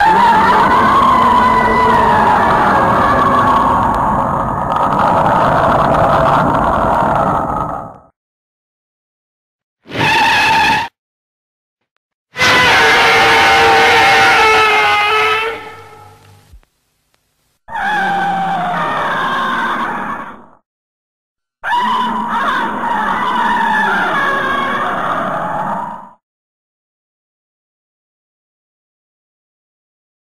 Ah!